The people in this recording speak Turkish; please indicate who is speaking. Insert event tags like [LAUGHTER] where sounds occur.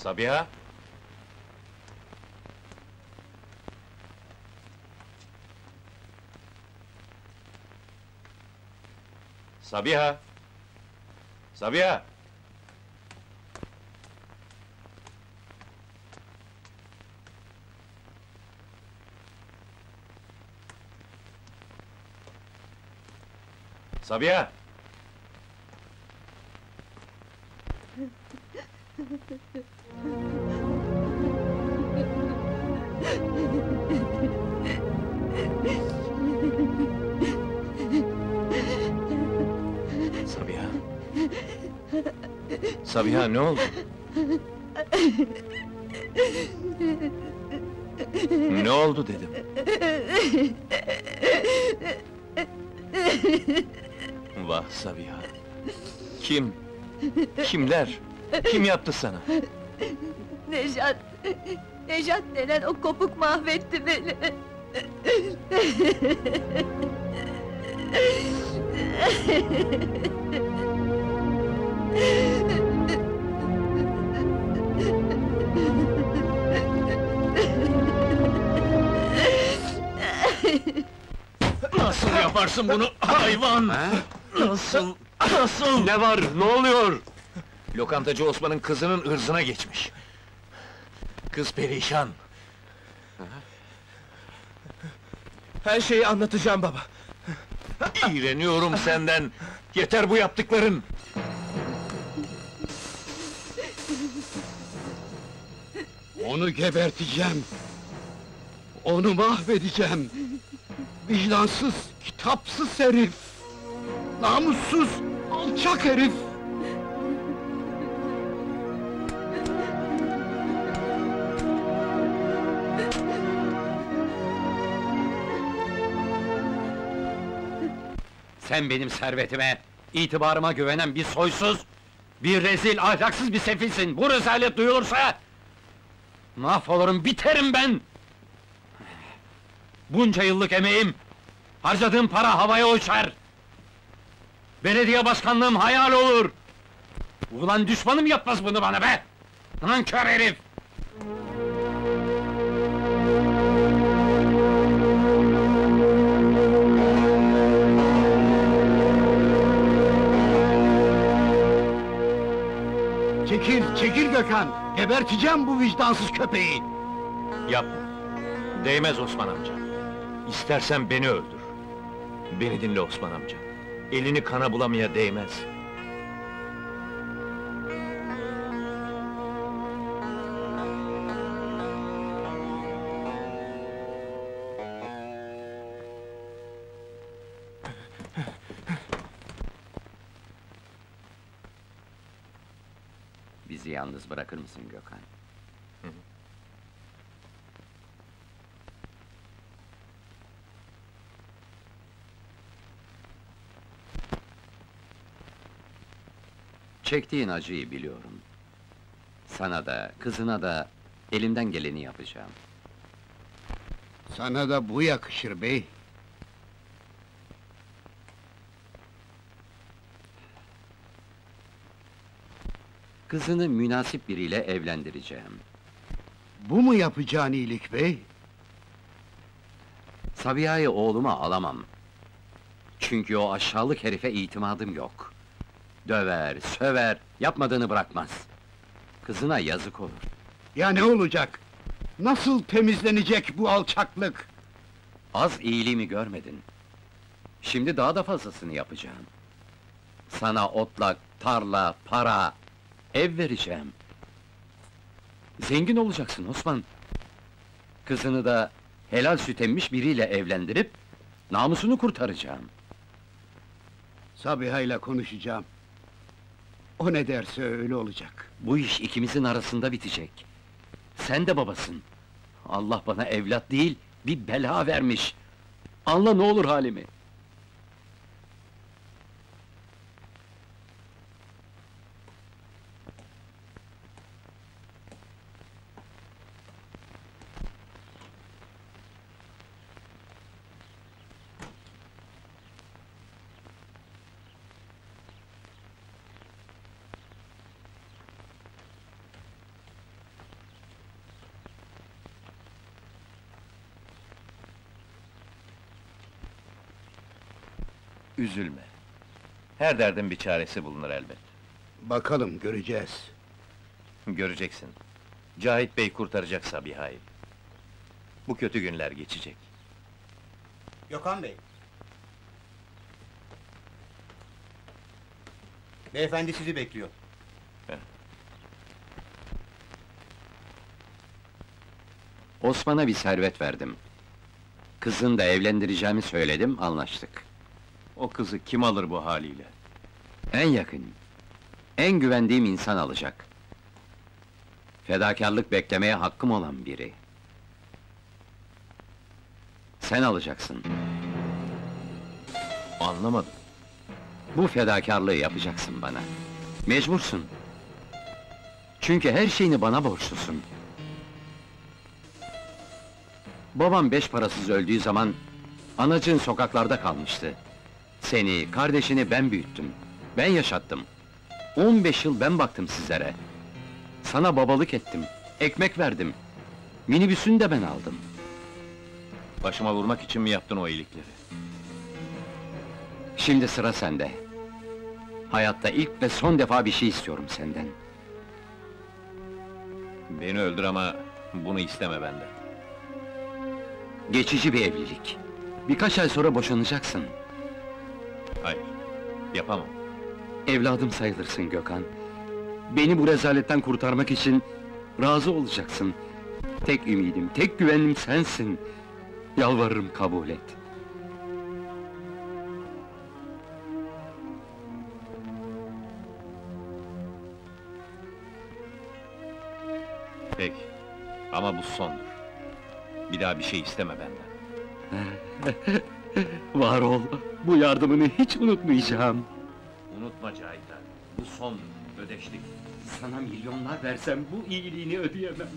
Speaker 1: Sabiha? Sabiha? Sabiha? Sabiha? Sabiha? Sabiha ne oldu? ne oldu dedim. Vah Sabiha! Kim? Kimler? Kim yaptı sana?
Speaker 2: Nejat, Nejat denen o kopuk mahvetti beni.
Speaker 1: Yaparsın bunu hayvan? Nasıl? Nasıl? Ne var? Ne oluyor? Lokantacı Osman'ın kızının ırzına geçmiş. Kız perişan.
Speaker 3: Her şeyi anlatacağım baba.
Speaker 1: İğreniyorum senden. Yeter bu yaptıkların.
Speaker 4: Onu geberteceğim. Onu mahvedeceğim. Vicdansız, kitapsız herif. Namussuz, alçak herif.
Speaker 5: Sen benim servetime, itibarıma güvenen bir soysuz, bir rezil, ahlaksız bir sefilsin. Bu rezalet duyulursa... ...mahvolurum, biterim ben! Bunca yıllık emeğim, harcadığım para havaya uçar! Belediye başkanlığım hayal olur! Ulan düşmanım yapmaz bunu bana be! Nankör herif!
Speaker 4: Çekil, çekil Gökhan. Geberteceğim bu vicdansız köpeği.
Speaker 1: Yapma. Değmez Osman amca. İstersen beni öldür. Beni dinle Osman amca. Elini kana bulamaya değmez.
Speaker 5: Bizi yalnız bırakır mısın Gökhan? Çektiğin acıyı biliyorum. Sana da, kızına da elimden geleni yapacağım.
Speaker 4: Sana da bu yakışır bey.
Speaker 5: Kızını münasip biriyle evlendireceğim.
Speaker 4: Bu mu yapacağın iyilik bey?
Speaker 5: Sabiha'yı oğluma alamam. Çünkü o aşağılık herife itimadım yok. Döver, söver, yapmadığını bırakmaz. Kızına yazık olur.
Speaker 4: Ya ne olacak? Nasıl temizlenecek bu alçaklık?
Speaker 5: Az iyiliğimi görmedin. Şimdi daha da fazlasını yapacağım. Sana otlak, tarla, para, ev vereceğim. Zengin olacaksın Osman. Kızını da helal süt emmiş biriyle evlendirip namusunu kurtaracağım.
Speaker 4: Sabiha ile konuşacağım. O ne derse öyle olacak.
Speaker 5: Bu iş ikimizin arasında bitecek. Sen de babasın. Allah bana evlat değil, bir bela vermiş. Anla ne olur halimi.
Speaker 1: Üzülme. Her derdin bir çaresi bulunur elbet.
Speaker 4: Bakalım göreceğiz.
Speaker 1: Göreceksin. Cahit Bey kurtaracak Sabiha'yı. Bu kötü günler geçecek.
Speaker 6: Gökhan Bey. Beyefendi sizi bekliyor.
Speaker 5: Osman'a bir servet verdim. Kızını da evlendireceğimi söyledim, anlaştık.
Speaker 1: O kızı kim alır bu haliyle?
Speaker 5: En yakın, en güvendiğim insan alacak. Fedakarlık beklemeye hakkım olan biri. Sen alacaksın.
Speaker 1: Anlamadım.
Speaker 5: Bu fedakarlığı yapacaksın bana. Mecbursun. Çünkü her şeyini bana borçlusun. Babam beş parasız öldüğü zaman... ...anacığın sokaklarda kalmıştı. Seni, kardeşini ben büyüttüm. Ben yaşattım. 15 yıl ben baktım sizlere. Sana babalık ettim, ekmek verdim. Minibüsünü de ben aldım.
Speaker 1: Başıma vurmak için mi yaptın o iyilikleri?
Speaker 5: Şimdi sıra sende. Hayatta ilk ve son defa bir şey istiyorum senden.
Speaker 1: Beni öldür ama bunu isteme benden.
Speaker 5: Geçici bir evlilik. Birkaç ay sonra boşanacaksın.
Speaker 1: Hayır, yapamam.
Speaker 5: Evladım sayılırsın Gökhan. Beni bu rezaletten kurtarmak için razı olacaksın. Tek ümidim, tek güvenim sensin. Yalvarırım kabul et.
Speaker 1: Peki. Ama bu sondur. Bir daha bir şey isteme benden. [LAUGHS] [LAUGHS]
Speaker 5: Var ol, bu yardımını hiç unutmayacağım.
Speaker 1: Unutma Cahit abi. Bu son ödeştik.
Speaker 5: Sana milyonlar versem bu iyiliğini ödeyemem.